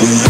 burning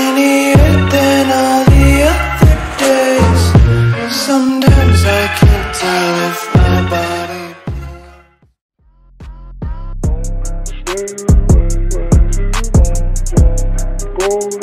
Stay away way too long. Go